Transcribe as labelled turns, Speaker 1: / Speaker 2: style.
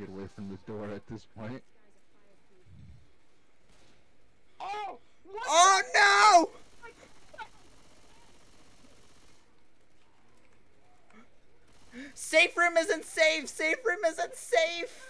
Speaker 1: get away from the door at this point.
Speaker 2: Oh! What?
Speaker 3: Oh no! Safe room isn't safe! Safe room isn't safe!